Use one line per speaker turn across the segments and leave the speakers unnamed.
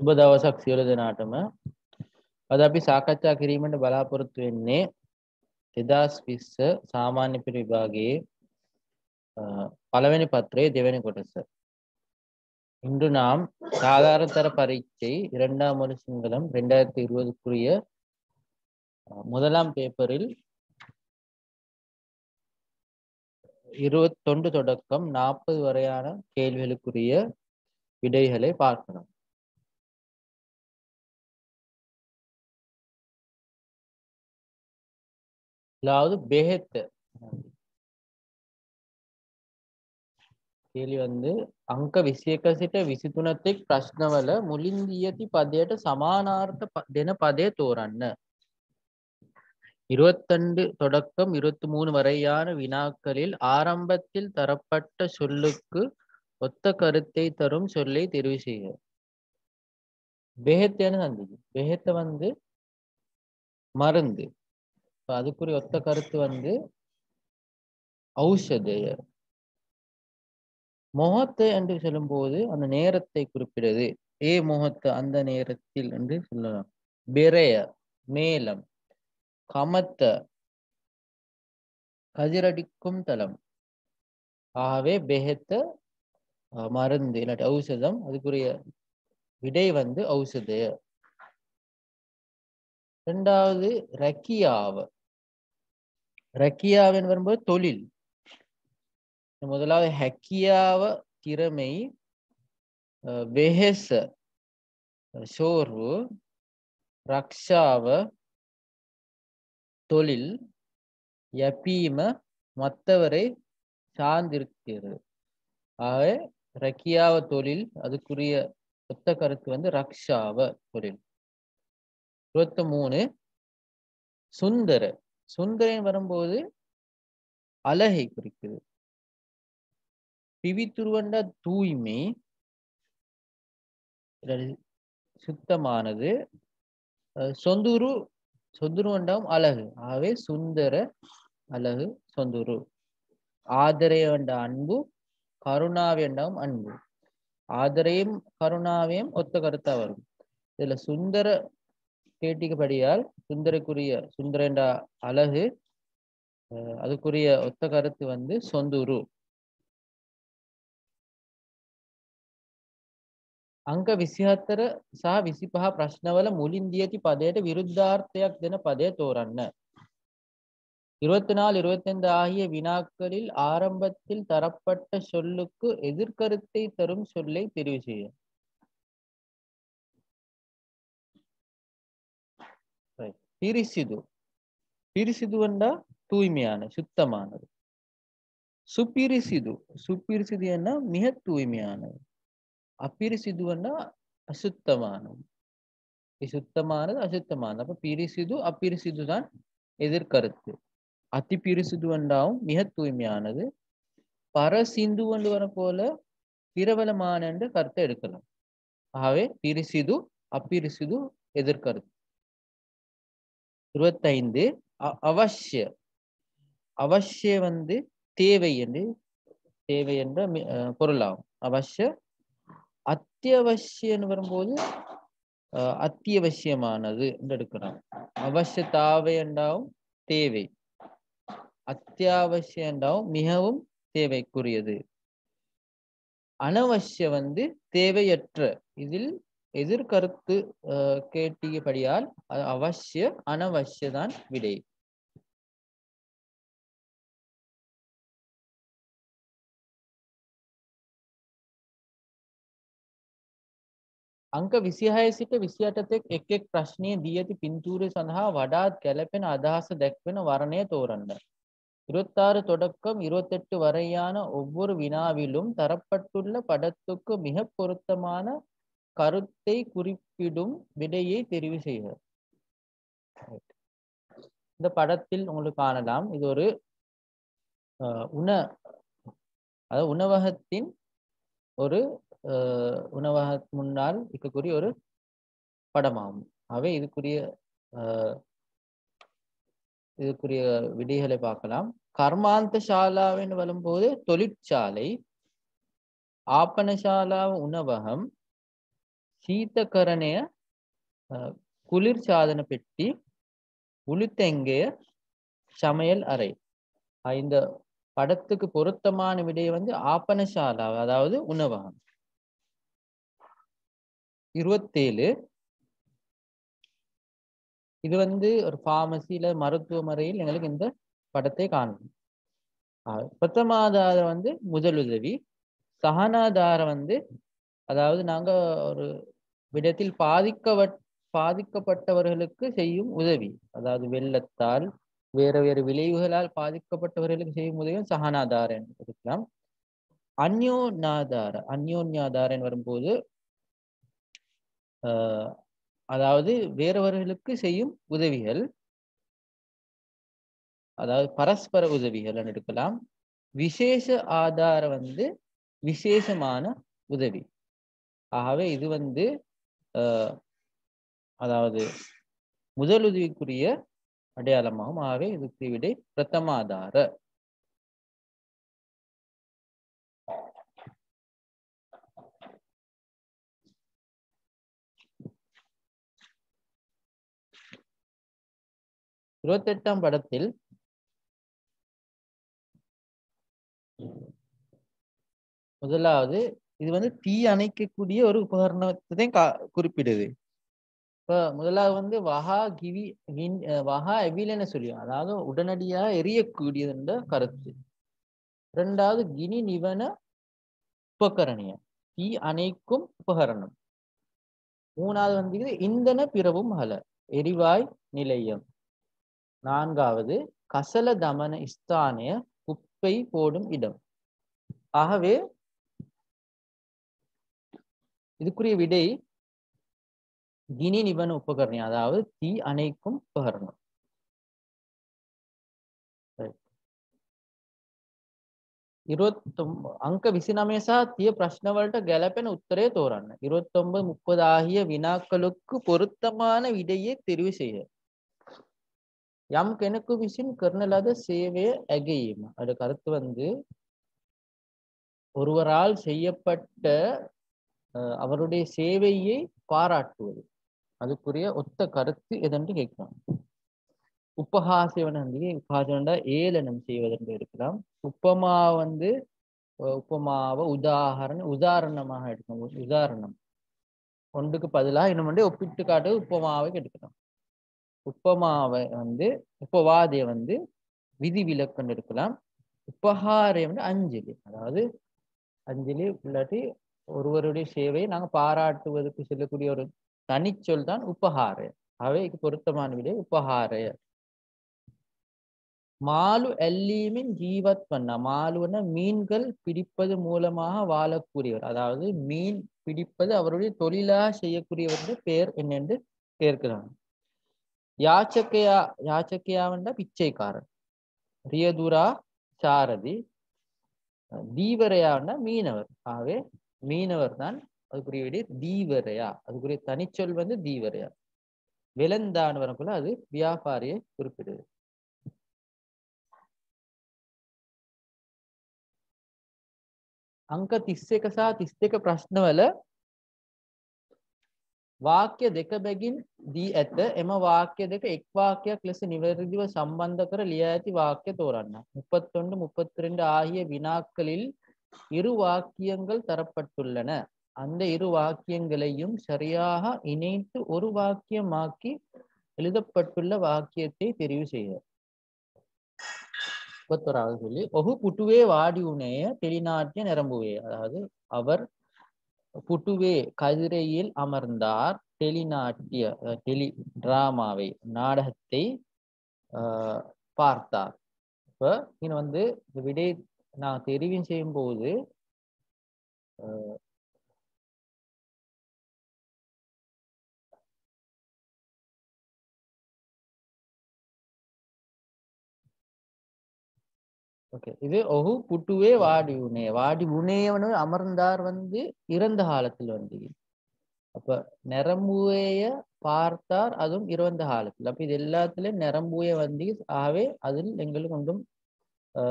සුබ දවසක් සියලු දෙනාටම අද අපි සාකච්ඡා කිරීමට බලාපොරොත්තු වෙන්නේ දෙදස් විස්ස සාමාන්‍ය පෙළ විභාගයේ පළවෙනි පත්‍රයේ දෙවැනි කොටස. இன்று நாம் சாதாரணதர பரீட்சை இரண்டாம் மொழி சிங்களம் ரெண்டாயிரத்தி இருபதுக்குரிய முதலாம் பேப்பரில் இருபத்தொண்டு தொடக்கம் நாற்பது வரையான கேள்விகளுக்குரிய விடைகளை பார்க்கணும் அதாவது பெஹெத்து கேள்வி අංක විසියක සිට විසිතුනතෙක් ප්‍රශ්නවල මුලින් දී ඇති පදයට සමානාර්ථ දෙන පදය இருபத்தண்டு தொடக்கம் இருபத்தி மூணு வரையான வினாக்களில் ஆரம்பத்தில் தரப்பட்ட சொல்லுக்கு ஒத்த கருத்தை தரும் சொல்லை தெரிவு செய்க. பெஹத்தேன்னு சந்திக்கும்? பெஹத்தை வந்து மருந்து. இப்போ அதுக்குரிய ஒத்த கருத்து வந்து ஔஷதேய. முகத்தை என்று சொல்லும்போது அந்த நேரத்தை குறிப்பிடுது. ஏ முகத்தை அந்த நேரத்தில் என்று சொல்லலாம். பிறைய மேலம் கமத்த கதிரடிக்கும் தலம் ஆகவே பெஹெத்த மருந்து இல்லாட்டி ஔஷதம் அதுக்குரிய விடை வந்து ஔஷதேய. ரெண்டாவது ரக்கியாவ. ரக்கியாவின் வரும்போது தொழில். முதலாவது ஹக்கியாவ திறமை அஹ், வெஹெச சோர்வு ரக்ஷாவ தொழில் யபீம மற்றவரை சார்ந்திருக்கிறது. ஆகவே ரக்கியாவ தொழில் அதுக்குரிய ஒத்த கருத்து வந்து ரக்ஷாவ தொழில். இருபத்தி மூணு சுந்தர. சுந்தரன் வரும்போது அழகை குறிக்குது. பிவித்துருவண்ட தூய்மை சுத்தமானது. அஹ் சொந்துரு சொந்துரு அழகு. ஆகவே சுந்தர அழகு சொந்துரு. ஆதரய வேண்ட அன்பு கருணா வேண்டாம் அன்பு. ஆதரையும் கருணாவையும் ஒத்த கருத்தா வரும். இதுல சுந்தர கேட்டிக்கப்படியால் சுந்தருக்குரிய சுந்தரன்ற அழகு அதுக்குரிய ஒத்த கருத்து வந்து சொந்துரு அங்க 24 සහ விசிபா ප්‍රශ්නවල මුලින් දී ඇති தின பதே දෙන පදය තෝරන්න. 24 25 ஆகிய வினாக்களில் ஆரம்பத்தில் தரப்பட்ட சொல்லுக்கு எதிர்கருத்தை தரும் சொல்லை தெரிவு செய்யும் Right. பிரிசிது பிரிசிது என்றா தூய்மையான சுத்தமானது சுப்பிரிசிது சுப்பிரிசிது என்ன மிக தூய்மையானது அப்பிரிசிதுன்னா அசுத்தமானது இது சுத்தமானது அசுத்தமானது அப்ப பிரிசிது அப்பிரிசிது தான் எதிர்கருத்து அதி பிரிசிது என்றாவும் மிக தூய்மையானது பரசிந்து என்று வர போல பிரபலமான என்ற கருத்தை எடுக்கலாம் ஆகவே பிரிசிது அப்பிரிசிது எதிர்கருத்து இருபத்தைந்து அ- அவசிய அவசிய வந்து தேவை என்று தேவை என்ற பொருளாகும். அவசிய அத்தியாவசியம்னு வரும்போது அஹ், அத்தியாவசியமானது என்று எடுக்கிறோம் தாவை என்றாவும் தேவை. அத்தியாவசியம் என்றாவும் மிகவும் தேவைக்குரியது. அனவசிய வந்து தேவையற்ற. இதில் எதிர்கருத்து கேட்டியபடியால் அவசிய அனவசியதான் விடை. அங்க විසිහය සිට විසියටතෙක් එක් එක් ප්‍රශ්නය දී ඇති පින්තූරය සඳහා වඩාත් ගැලපෙන අදහස දැක්වෙන වරණය இருபத்தாறு தொடக்கம் இருபத்தெட்டு வரையான ஒவ்வொரு வினாவிலும் தரப்பட்டுள்ள படத்துக்கு மிக பொருத்தமான கருத்தை குறிப்பிடும் விடையை தெரிவு செய்கிறது இந்த படத்தில் உங்களுக்கு காணலாம். இது ஒரு உண அதாவது உணவகத்தின் ஒரு உணவக முன்னால் இருக்கக்கூடிய ஒரு படமாகும். அவை இதுக்குரிய இதுக்குரிய விடைகளை பார்க்கலாம். கர்மாந்த சாலாவின்னு வரும்போது தொழிற்சாலை ஆப்பனசாலா உணவகம் சீத்தකரணය அஹ், குளிர்சாதன பெட்டி உளுத்தெங்கைய சமையல் அறை. இந்த படத்துக்கு பொருத்தமான விடை வந்து ஆப்பனசாலா அதாவது உணவகம். இருபத்தேழு. இது வந்து ஒரு பார்மசியில மருத்துவமனையில் எங்களுக்கு இந்த படத்தை காணணும். ஆஹ் பிரதமாதாரம் வந்து முதலுதவி. சகனாதாரம் வந்து அதாவது நாங்க ஒரு விடத்தில் பாதிக்க பாதிக்கப்பட்டவர்களுக்கு செய்யும் உதவி. அதாவது வெள்ளத்தால் வேற வேறு விளைவுகளால் பாதிக்கப்பட்டவர்களுக்கு செய்யும் உதவியும் சகனாதாரம் இருக்கலாம் அந்யோன்யாதார அந்யோன்யாதாரன் வரும்போது ஆஹ் அதாவது வேறவர்களுக்கு செய்யும் உதவிகள் அதாவது பரஸ்பர உதவிகள் எடுக்கலாம். விசேஷ ஆதாரம் வந்து விசேஷமான உதவி. ஆகவே இது வந்து அதாவது முதலுதவிக்குரிய அடையாளமாகும். ஆகவே இதுக்கு விடை பிரதமாதார. இருபத்தெட்டாம் படத்தில் முதலாவது இது வந்து தீ அணைக்கக்கூடிய ஒரு உபகரணத்தை கா- குறிப்பிடுது. இப்போ முதலாவது வந்து வஹா கிவி வின் வஹா எவிலன்னு சொல்லி அதாவது உடனடியாக எரியக்கூடியது என்ற கருத்து. ரெண்டாவது கினி நிவன உபகரணியம். தீ அணைக்கும் உபகரணம். மூணாவது வந்து இந்தன பிறவும் அல எரிவாய் நிலையம். நான்காவது கசல தமன ஸ்தானிய குப்பை போடும் இடம். ஆகவே இதுக்குரிய விடை கினி நிபன உபகரணி அதாவது தீ அணைக்கும் உபகரணம் இருபத்தொம்ப අංක විසිනමය සහ තිය ප්‍රශ්නවලට ගැලපෙන උත්තරේ තෝරන්න. இருபத்தொன்பது முப்பது ஆகிய வினாக்களுக்கு பொருத்தமான விடையை தெரிவு செய்ய යම් කෙනෙකු විසින් කරන ලද சேவைய ඇගීම அது கருத்து வந்து ஒருவரால் செய்யப்பட்ட அஹ், அவருடைய சேவையை பாராட்டுவது. அதுக்குரிய ஒத்த கருத்து எதென்று கேட்கலாம்? உப்பஹாசியவன் வந்து உபஹாசனண்டா ஏளனம் செய்வதென்று இருக்கலாம் உப்பமா வந்து உப்பமாவை உதாரண உதாரணமாக எடுக்கணும் உதாரணம். ஒன்றுக்கு பதிலாக இன்னும் வந்து ஒப்பிட்டு காட்டு உப்பமாவை எடுக்கலாம் உப்பமாவை வந்து உப்பவாதிய வந்து விதி விலக்குன்னு இருக்கலாம் உபகாரம் வந்து அஞ்சலி. அதாவது அஞ்சலி இல்லாட்டி ஒருவருடைய சேவையை நாங்க பாராட்டுவதற்கு சொல்லக்கூடிய ஒரு தனிச்சொல் தான் உபஹார. அவை பொருத்தமான விட உபஹார. மாலு எல்லீமின் ஜீவத் பண்ண மீன்கள் பிடிப்பது மூலமாக வாழக்கூடியவர். அதாவது மீன் பிடிப்பது அவருடைய தொழிலாக செய்யக்கூடியவருடைய பெயர் என்னென்று கேட்கிறாங்க. யாச்சக்கையா யாச்சக்கையாவென்ற பிச்சைக்காரன் ரியதுரா சாரதி. தீவரையாவென்ற மீனவர். ஆகவே மீனவர் தான் அதுக்குரிய விட தீவரையா? அதுக்குரிய தனிச்சொல் வந்து தீவரையா? விலந்தான்னு வரக்குள்ள அது வியாபாரியை குறிப்பிடுது. අංක 31 සහ 32 ප්‍රශ්නවල වාක්‍ය දෙක බැගින් දී ඇත. එම වාක්‍ය දෙක එක් වාක්‍යයක් ලෙස නිවැරදිව සම්බන්ධ කර ලිය ඇති වාක්‍ය තෝරන්න. 31 32 ආහිය විනාක්කලිල් இரு வாக்கியங்கள் தரப்பட்டுள்ளன. அந்த இரு வாக்கியங்களையும் சரியாக இணைத்து ஒரு வாக்கியமாக்கி எழுதப்பட்டுள்ள வாக்கியத்தை தெரிவு செய்ய முப்பத்தொராவது சொல்லி ஒகு புட்டுவே வாடி உனைய தெளிநாட்டிய நிரம்புவே. அதாவது அவர் புட்டுவே கதிரையில் அமர்ந்தார் டெலிநாட்டிய டெலி டிராமாவை நாடகத்தை ஆஹ், பார்த்தார். இப்ப இங்க வந்து விடை நான் தெரிவு செய்யும் போது ஓகே. இது ஒஹு புட்டுவே வாடி உனே வாடி உனேவனு அமர்ந்தார் வந்து இறந்த காலத்தில் வந்து அப்ப நிரம்புவைய பார்த்தார் அதுவும் இறந்த காலத்தில். அப்ப இது எல்லாத்துலயும் நிரம்புவைய வந்து ஆகவே அதில் எங்களுக்கு ஒன்றும்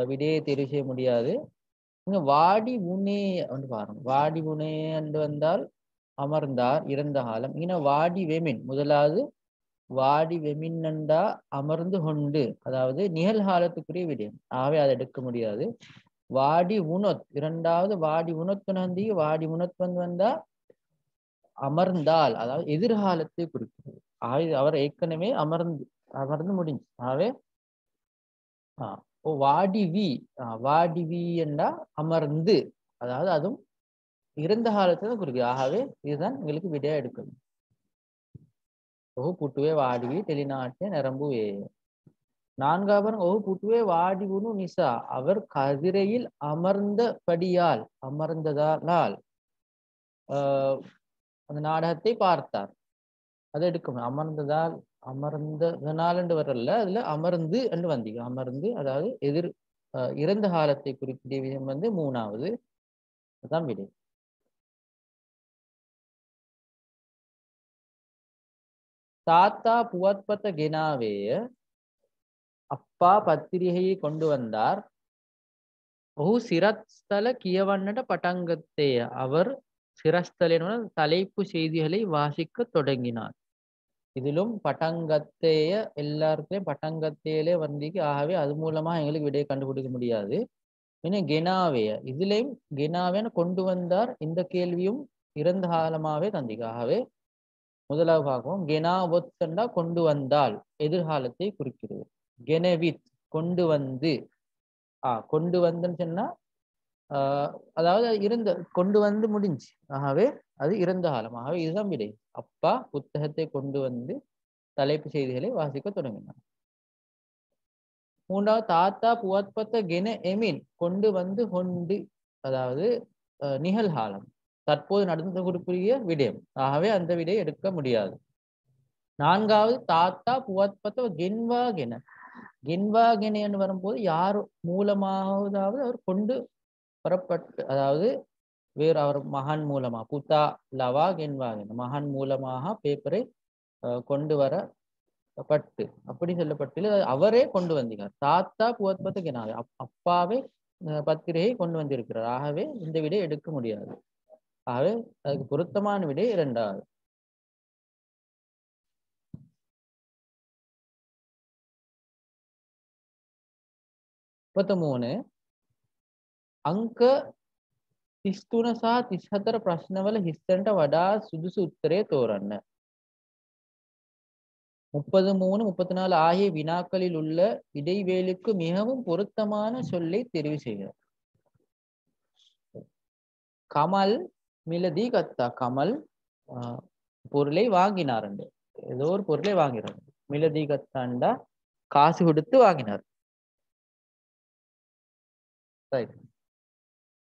விடையை தெரிவு செய்ய முடியாது. இங்க வாடி உனே வந்து பாருங்க. வாடி உனே என்று வந்தால் அமர்ந்தார் இறந்த காலம். இன வாடி வெமின். முதலாவது வாடி வெமின்னண்டா அமர்ந்து கொண்டு அதாவது நிகழ்காலத்துக்குரிய விடயம் ஆகவே அதை எடுக்க முடியாது. வாடி உணத் இரண்டாவது வாடி உணத் நந்தி வாடி உணத் வந்து வந்தா அமர்ந்தால் அதாவது எதிர்காலத்தை குறிக்கிறது. ஆகவே அவர் ஏற்கனவே அமர்ந்து அமர்ந்து முடிஞ்சு. ஆகவே ஆஹ் வாடிவி வாடிவின்னா அமர்ந்து. அதாவது அதுவும் இருந்த காலத்துல தான் குறிக்குது. ஆகவே இதுதான் எங்களுக்கு விடையா எடுக்கணும் ஓஹு புட்டுவே வாடிவி தெளிநாட்டே நிரம்புவே. நான்காவது ஓஹு புட்டுவே வாடிவுனு நிசா. அவர் கதிரையில் அமர்ந்தபடியால் அமர்ந்ததால் அந்த நாடகத்தை பார்த்தார். அதை எடுக்கணும். அமர்ந்ததால் அமர்ந்ததனாலண்டு வரல அதுல அமர்ந்து என்று வந்தீங்க. அமர்ந்து அதாவது எதிர் இறந்த காலத்தை குறிப்பிட்ட விதம் வந்து மூணாவது. அதான் விடை. தாத்தா புவத்பத்த கெனாவே அப்பா பத்திரிகையை கொண்டு வந்தார். ஒஹு சிரஸ்தல கியவண்ணட பட்டங்கத்தே அவர் சிரஸ்தலினுடன் தலைப்பு செய்திகளை வாசிக்க தொடங்கினார். இதிலும் பட்டங்கத்தைய எல்லாருக்குமே பட்டங்கத்தையிலே வந்திக்கு ஆகவே அது மூலமா எங்களுக்கு விடையை கண்டுபிடிக்க முடியாது. இன்னும் கெனாவைய இதுலேயும் கெனாவேன்னு கொண்டு வந்தார். இந்த கேள்வியும் இறந்த காலமாவே தந்திக்காகவே முதலாவது பார்க்கவும். கெனாவொத்தண்டா கொண்டு வந்தால் எதிர்காலத்தை குறிக்கிறது. கெனவித் கொண்டு வந்து ஆ கொண்டு வந்துன்னு சொன்னா அதாவது இருந்த கொண்டு வந்து முடிஞ்சு. ஆகவே அது இறந்த காலம். ஆகவே இதுதான் விடை. அப்பா புத்தகத்தை கொண்டு வந்து தலைப்பு செய்திகளை வாசிக்க தொடங்கினார். மூன்றாவது தாத்தா புவத்பத்த கென எமின் கொண்டு வந்து கொண்டு அதாவது அஹ், நிகழ்காலம் தற்போது நடந்த குறிப்பிய விடயம். ஆகவே அந்த விடையை எடுக்க முடியாது. நான்காவது தாத்தா புவத்பத்த கென்வா கென. கென்வா கெனன்னு வரும்போது யார் மூலமாவதாவது அவர் கொண்டு புறப்பட்டு அதாவது வேறு அவர் மகான் மூலமாக புத்தா லவாக் என்பாங்க மகான் மூலமாக பேப்பரை கொண்டு வர பட்டு அப்படி சொல்லப்பட்டு அவரே கொண்டு வந்தீங்க தாத்தா புவத்பத்துக்கு என்ன அப்பாவே பத்திரையை கொண்டு வந்திருக்கிறார். ஆகவே இந்த விடை எடுக்க முடியாது. ஆகவே அதுக்கு பொருத்தமான விடை இரண்டாவது. முப்பத்தி மூணு. අංක 33 සහ 34 ප්‍රශ්නවල හිස්සනට වඩා සුදුසු උත්තරය තෝරන්න. 33 34 ஆகிய வினாக்களில் உள்ள இடைவேளுக்கு மிகவும் பொருத்தமான சொல்லை தெரிவு செய்க. கமல் மிலதி கத்தா கமல் பொருளை வாங்கினார்ண்டு ஏதோ ஒரு பொருளை வாங்கிறார் மிலதி கத்தாண்டா காசு கொடுத்து வாங்கினார் ரைட்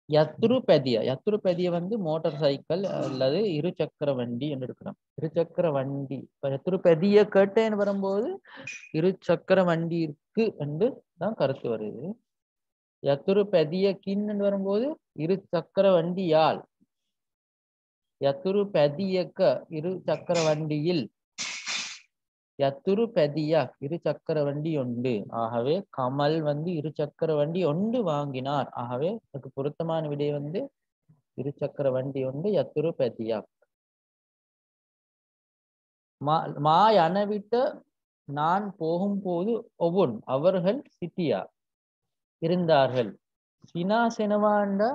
யத்ரு யத்ருபதிய யத்ரு வந்து மோட்டார் சைக்கிள் அல்லது இரு சக்கர வண்டி என்று எடுக்கிறோம் இருசக்கர வண்டி இப்ப யத்ரு பெதிய கேட்டேன்னு வரும்போது இரு சக்கர வண்டி இருக்கு என்று தான் கருத்து வருது. யத்துரு பெதிய கின்னு வரும்போது இரு சக்கர வண்டியால் யத்துரு பெதியக்க இரு சக்கர வண்டியில் யத்துரு பெதியா இரு சக்கர வண்டி உண்டு ஆகவே கமல் வந்து இரு சக்கர வண்டி ஒன்று வாங்கினார். ஆகவே அதுக்கு பொருத்தமான விடை வந்து இரு சக்கர வண்டி உண்டு யத்துரு பெதியா மா மா நான் போகும்போது ஒவ்வொன் அவர்கள் சிட்டியா இருந்தார்கள். சினா செனவாண்டா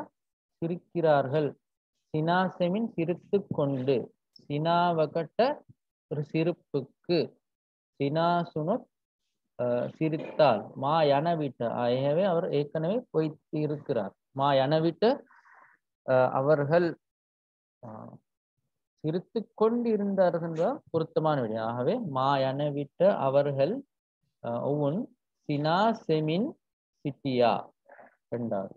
சிரிக்கிறார்கள். சினாசெமின் சிரித்து கொண்டு. சினாவகட்ட ஒரு சிரிப்புக்கு. சினாசுனத் அஹ், சிரித்தால் மா யனவிட்ட ஆகவே அவர் ஏற்கனவே போய்த்து இருக்கிறார் மா யனவிட்ட விட்டு அவர்கள் சிரித்து கொண்டு இருந்தார்கள் பொருத்தமான விடை ஆகவே மா யனவிட்ட அவர்கள் ஒவ்வொன் சினா செமின் சிட்டியா ரெண்டாவது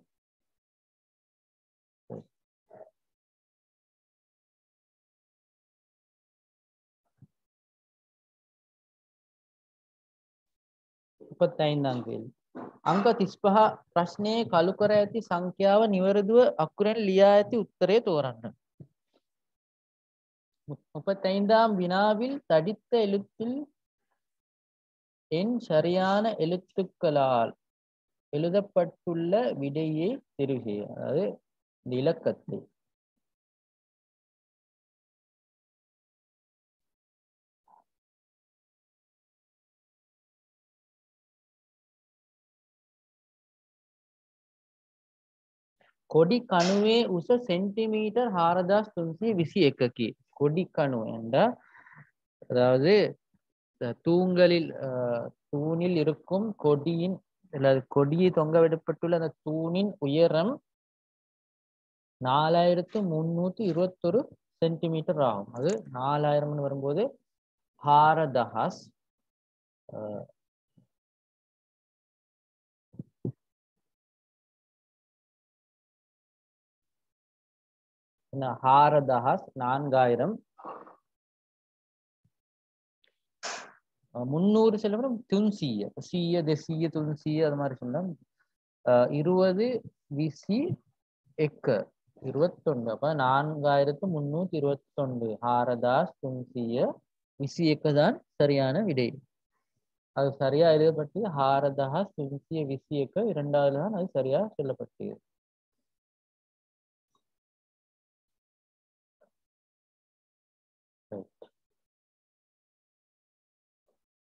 මුපත්තයින්දං කියල්. අංක තිස්පහ ප්‍රශ්නය කළු කර ඇති සංඛ්‍යාව නිවැරදුව අකුරෙන් ලියා ඇති උත්තරේ තෝරන්න. முப்பத்தைந்தாம் வினாவில் தடித்த எழுத்தில் என் சரியான எழுத்துக்களால் எழுதப்பட்டுள்ள விடையை தெரிவு செய்ய அதாவது இந்த இலக்கத்தை කොඩි කණුවේ උස சென்டிமீட்டர் ஹாரதாஸ் துன்சி விசி එකකි கொடி கணு என்ற அதாவது அஹ், தூண்களில் அஹ், தூணில் இருக்கும் கொடியின் அல்லது கொடியை தொங்க விடப்பட்டுள்ள அந்த தூணின் உயரம் நாலாயிரத்து முன்னூத்தி இருபத்தொரு சென்டிமீட்டர் ஆகும் அது நாலாயிரம்னு வரும்போது ஹாரதஹாஸ் ஹாரதஹாஸ் நான்காயிரம். முன்னூறு முந்நூறு செல்வம் துன்சிய சீய. தெசிய துன்சிய அது மாதிரி சொல்லலாம் அஹ், இருபது விசி எக்க இருபத்தொன்று அப்ப நான்காயிரத்து முன்னூத்தி இருபத்தொன்று ஹாரதாஸ் துன்சிய விசி எக்க தான் சரியான விடை. அது சரியா எழுதப்பட்டு ஹாரதாஸ் துன்சிய விசி எக்க இரண்டாவது தான் அது சரியா சொல்லப்பட்டது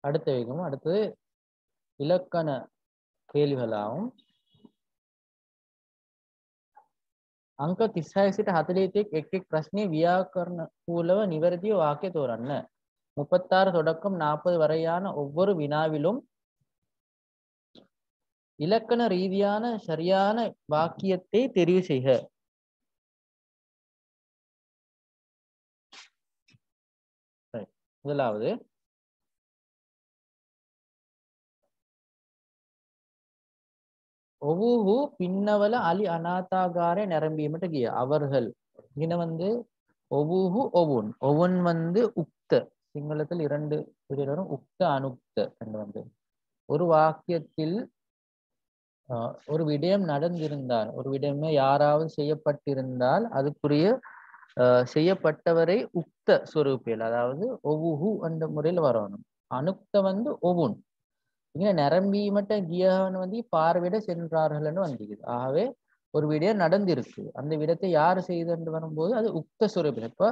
அடுத்த வைக்கும் அடுத்தது இலக்கண கேள்விகளாகும். அங்க 36 සිට 41 එක් එක් ප්‍රශ්නේ ව්‍යාකරණ කූලව නිවැරදිව முப்பத்தாறு தொடக்கம் 40 வரையான ஒவ்வொரு வினாவிலும் இலக்கண ரீதியான சரியான வாக்கியத்தை தெரிவு செய்க. முதலாவது ஒவ்வொரு பின்னவல அலி அநாதாகார நிரம்பியமட்ட கிய அவர்கள் இங்க வந்து? ஒவ்வொரு ஒவ்வொன். ஒவ்வொன் வந்து உக்த. சிங்களத்தில் இரண்டு பிரிவு வரும். உக்த அனுக்த என்று வந்து. ஒரு வாக்கியத்தில் ஆஹ், ஒரு விடயம் நடந்திருந்தால் ஒரு விடயமே யாராவது செய்யப்பட்டிருந்தால் அதுக்குரிய செய்யப்பட்டவரை உக்த சொரூப்பியல் அதாவது ஒவ்வொரு என்ற முறையில் வரணும். அனுக்த வந்து ஒவ்வொன். இங்க மட்டும் கியகன் வந்து பார்வையிட சென்றார்கள்னு வந்திருக்குது ஆகவே ஒரு விடயம் நடந்திருக்கு. அந்த விடத்தை யார் செய்தன்னு வரும்போது அது உக்த சுரபில் இப்போ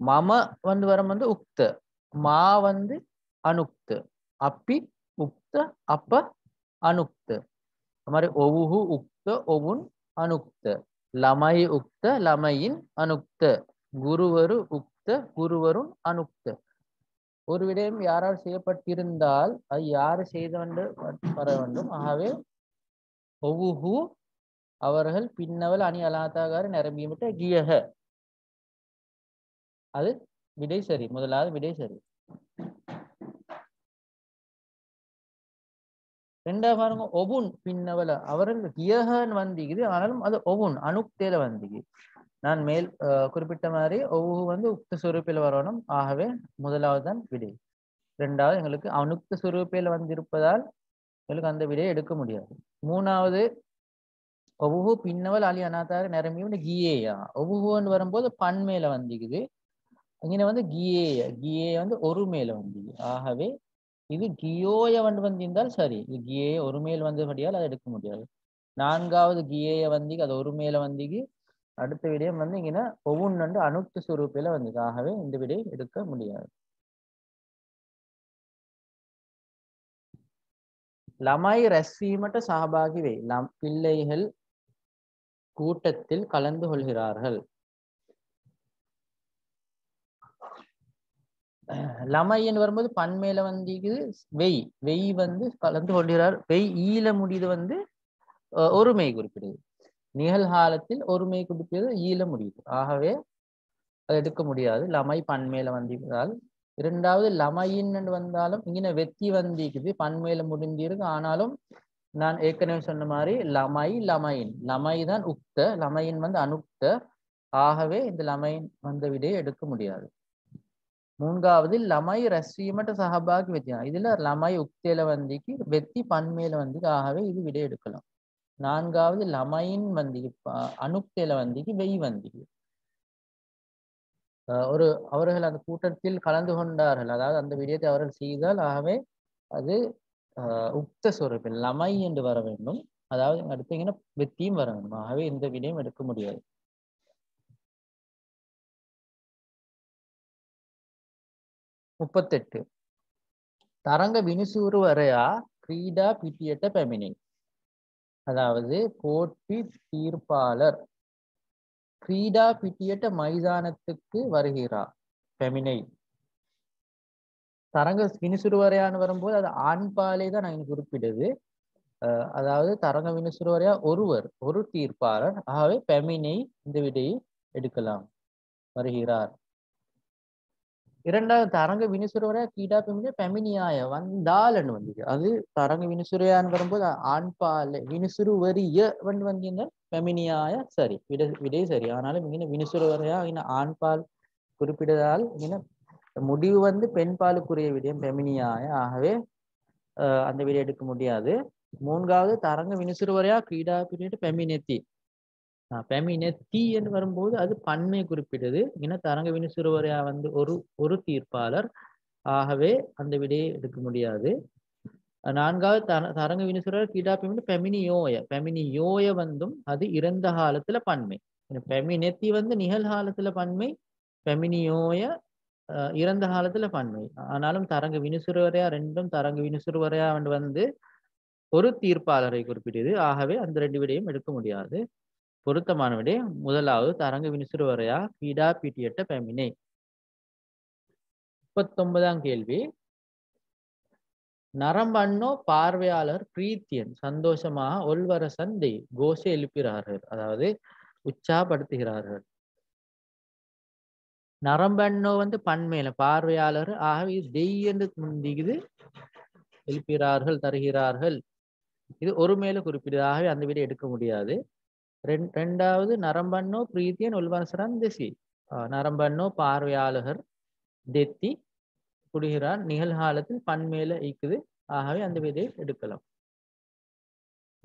மம வந்து வரும் வந்து உக்த மா வந்து அனுக்து அப்பி உக்த அப்ப அனுக்து. அது மாதிரி ஒவுஹு உக்த ஒவுன் அனுக்து. லமை உக்த லமையின் அனுக்த. குருவரு உக்த குருவருன் அனுக்து. ஒரு விடயம் யாரால் செய்யப்பட்டிருந்தால் அது யாரு செய்தவன் வர வேண்டும். ஆகவே ஒவ்வொரு அவர்கள் பின்னவல் அணி அலாத்தாகார நிரம்பிவிட்ட கியக. அது விடை சரி முதலாவது விடை சரி. ரெண்டாவது பாருங்க ஒபுன் பின்னவல அவர்கள் கியகன் வந்திக்குது ஆனாலும் அது ஒபுன் அணுக்தேல வந்திக்கு நான் மேல் குறிப்பிட்ட மாதிரி ஒவ்வொரு வந்து உக்த சுரூப்பில் வரணும். ஆகவே முதலாவது தான் விடை. ரெண்டாவது எங்களுக்கு அனுக்த சுரூப்பில் வந்திருப்பதால் எங்களுக்கு அந்த விடையை எடுக்க முடியாது. மூணாவது ஒவ்வொரு பின்னவல் அலி அநாதார நிரம்பி கியேயா? ஒவ்வொன்னு வரும்போது பன்மேல வந்திக்குது. இங்கே வந்து கீயேயா? கீயே வந்து ஒரு மேல வந்திக்கு ஆகவே இது கியோய வந்து வந்திருந்தால் சரி. இது கியே ஒரு மேல் வந்தபடியால் அதை எடுக்க முடியாது. நான்காவது கியேய வந்திக்கு அது ஒரு மேல வந்திக்கு. அடுத்த விடயம் வந்து இங்கே ஒவ்வொன்று வந்து அனுக்த சுரூப்பில வந்திருக்கு ஆகவே இந்த விடை எடுக்க முடியாது ළමයි රැස්වීමට සහභාගි වෙයි. லம் பிள்ளைகள் கூட்டத்தில் கலந்து கொள்கிறார்கள் லமைன்னு வரும்போது பன்மேல வந்து இருக்குது வெய் வெய் வந்து கலந்து கொள்கிறார் வெய் ஈல முடியுது வந்து அஹ், ஒருமை குறிப்பிடுது நிகழ்காலத்தில் ஒருமை குறிப்பிடுது ஈல முடியுது ஆகவே அதை எடுக்க முடியாது. லமை பன்மேல வந்திருந்தால். இரண்டாவது லமையின்னு வந்தாலும் இங்கே வெத்தி வந்திக்குது. பன்மேல முடிஞ்சிருக்கு ஆனாலும் நான் ஏற்கனவே சொன்ன மாதிரி லமை லமையின் லமை தான் உக்த. லமையின் வந்து அனுக்த. ஆகவே இந்த லமையின் வந்த விடையை எடுக்க முடியாது. மூன்றாவது லமை ரஸ்வீமட்ட சஹபாகி வெத்தியா இதுல லமை உக்தேல வந்திக்கு வெத்தி பன்மேல வந்திக்கு. ஆகவே இது விடை எடுக்கலாம். நான்காவது லமைன் வந்திக்கு அணுக்தேல வந்திக்கு வெய் வந்திக்கு ஒரு அவர்கள் அந்த கூட்டத்தில் கலந்து கொண்டார்கள். அதாவது அந்த விடயத்தை அவர்கள் செய்தால் ஆகவே அது உக்த சுரப்பில் லமை என்று வர வேண்டும். அதாவது அடுத்து அடுத்தீங்கன்னா வெத்தியும் வர வேண்டும். ஆகவே இந்த விடயம் எடுக்க முடியாது. முப்பத்தெட்டு. தரங்க வினிசூறு வரையா கிரீடா பிட்டியட்ட பெமினி. அதாவது போட்டி தீர்ப்பாளர். கிரீடா பிட்டியட்ட மைதானத்துக்கு வருகிறார் ஃபெமினை தரங்க வினிசுருவரையான்னு வரும்போது அது ஆண்பாலே தான் நான் குறிப்பிடுது. அதாவது தரங்க வினிசுறுவரையா ஒருவர் ஒரு தீர்ப்பாளர். ஆகவே பெமினை இந்த விடையை எடுக்கலாம். வருகிறார். இரண்டாவது தரங்க வினிசுருவரையா கீடா பெமினே பெமினியாய வந்தால்னு வந்தது அது தரங்க வினிசுரையான்னு வரும்போது ஆண்பால் வினிசுருவரிய வந்து வந்தீங்க பெமினியாய சரி விட விடை சரி. ஆனாலும் இங்கே வினிசுரவரையா இங்கே ஆண்பால் குறிப்பிட்டதால் இங்கே முடிவு வந்து பெண் பாலுக்குரிய விடயம் பெமினியாய. ஆகவே அந்த விடை எடுக்க முடியாது. மூன்றாவது தரங்க வினிசுருவரையா கிரீடா பிரிட்டு பெமினெத்தி. பெமினெத்தி என்று வரும்போது அது பன்மை குறிப்பிட்டது ஏன்னா தரங்க வினிசுருவரையா வந்து ஒரு ஒரு தீர்ப்பாளர். ஆகவே அந்த விடையை எடுக்க முடியாது. நான்காவது தர தரங்க வினிசுரர் கீடா பெமினி பெமினியோய. பெமினியோய வந்தும் அது இறந்த காலத்துல பன்மை. பெமினெத்தி வந்து நிகழ்காலத்துல பன்மை பெமினியோய இறந்த காலத்துல பன்மை. ஆனாலும் தரங்க வினுசுருவரையா ரெண்டும் தரங்க வினுசுருவரையா வந்து ஒரு தீர்ப்பாளரை குறிப்பிட்டது ஆகவே அந்த ரெண்டு விடையும் எடுக்க முடியாது. பொருத்தமானவிடை முதலாவது தரங்க வினுசுருவரையா? பீடா பீட்டியட்ட பெமினை முப்பத்தொன்பதாம் கேள்வி. நரம்பண்ணோ பார்வையாளர் பிரீத்தியன் சந்தோஷமாக ஒல்வர சந்தை கோஷை எழுப்புகிறார்கள் அதாவது உற்சாகப்படுத்துகிறார்கள். நரம்பண்ணோ வந்து பண்மையில பார்வையாளர் ஆகவே இது தெய் என்று முந்திக்குது எழுப்புகிறார்கள் தருகிறார்கள். இது ஒரு மேல குறிப்பிடுதாகவே அந்த வீடு எடுக்க முடியாது. ரெண்டாவது நரம்பண்ணோ பிரீத்தியன் உள்வரசரான் திசி. நரம்பண்ணோ பார்வையாளகர் தெத்தி குடுகிறார் நிகழ்காலத்தில் பண்மேல ஈக்குது ஆகவே அந்த விதையை எடுக்கலாம்.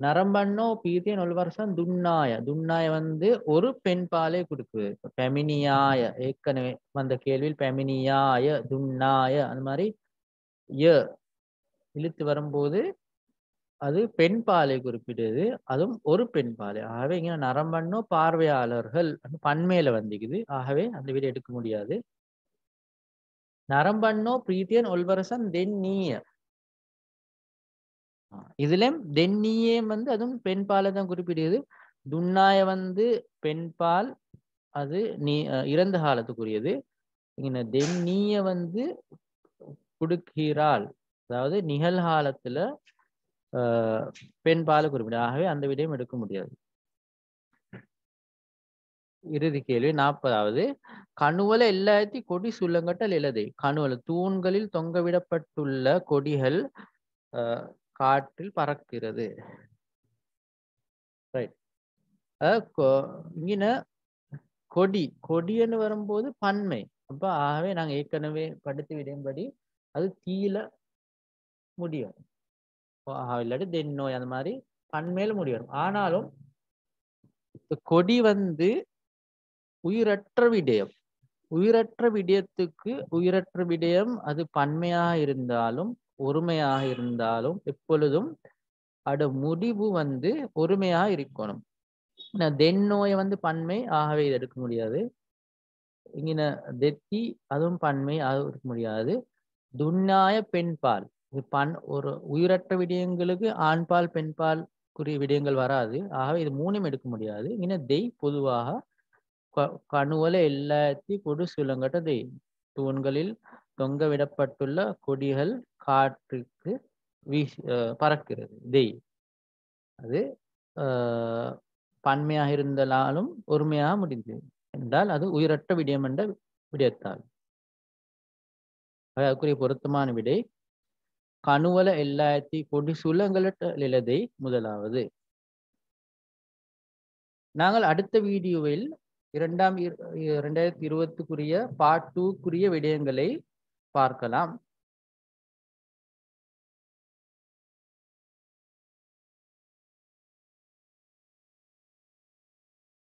நரம்பண்ணோ பீத்தியன் உள்வரசன் துண்ணாய துண்ணாய வந்து ஒரு பெண் பாலை கொடுக்குது. பெமினியாய. ஏற்கனவே வந்த கேள்வியில் பெமினியாய துண்ணாய அந்த மாதிரி ய இழுத்து வரும்போது அது பெண் பாலை குறிப்பிடுது அதுவும் ஒரு பெண் பாலை. ஆகவே இங்க நரம்பண்ணோ பார்வையாளர்கள் பன்மேல வந்துக்குது. ஆகவே அந்த வீடு எடுக்க முடியாது. நரம்பண்ணோ பிரீத்தியன் ஒல்வரசன் தென்னிய. இதுலயும் தென்னியே வந்து அதுவும் பெண் பாலை தான் குறிப்பிடுது துண்ணாய வந்து பெண் பால் அது நீ இறந்த காலத்துக்குரியது. இங்க தென்னிய வந்து கொடுக்கிறாள் அதாவது நிகழ்காலத்துல பெண் பால குறிப்பிடு ஆகவே அந்த விடயம் எடுக்க முடியாது. இறுதி கேள்வி நாற்பதாவது. கணுவல எல்லாத்தி கொடி சுள்ளங்கட்டல் இலதை. கணுவல தூண்களில் தொங்கவிடப்பட்டுள்ள கொடிகள் காற்றில் பறக்கிறது. ரைட் இங்கின கொடி கொடின்னு வரும்போது பன்மை. அப்ப ஆகவே நாங்கள் ஏற்கனவே படித்து விடும்படி அது தீல முடியும். இல்லாட்டி தென்னோய் அந்த மாதிரி பண்மேல் முடி வரும். ஆனாலும் கொடி வந்து உயிரற்ற விடயம். உயிரற்ற விடயத்துக்கு உயிரற்ற விடயம் அது பன்மையாக இருந்தாலும் ஒருமையாக இருந்தாலும் எப்பொழுதும் அட முடிவு வந்து ஒருமையாக இருக்கணும். தென்னோய வந்து பன்மை ஆகவே இது எடுக்க முடியாது. இங்கின தெத்தி அதுவும் பன்மை ஆக இருக்க முடியாது. துண்ணாய பெண்பால். இது பண் ஒரு உயிரற்ற விடயங்களுக்கு ஆண்பால் பெண்பால் குறிய விடயங்கள் வராது. ஆகவே இது மூணும் எடுக்க முடியாது. இங்கே தெய் பொதுவாக கணுவல எல்லாத்தையும் கொடு சுலங்கட்ட தெய். தூண்களில் தொங்க விடப்பட்டுள்ள கொடிகள் காற்றுக்கு வீசி பறக்கிறது. தெய். அது பன்மையாக இருந்தாலும் ஒருமையாக முடிந்தது என்றால் அது உயிரற்ற விடயம் என்ற விடயத்தால். அதுக்குரிய பொருத்தமான விடை கணுவல எல்லாத்தி கொடி சுலங்கலட்ட இலதை முதலாவது. நாங்கள் அடுத்த வீடியோவில் இரண்டாம் இரண்டாயிரத்தி இருபத்துக்குரிய பார்ட் டூக்குரிய விடயங்களை பார்க்கலாம்.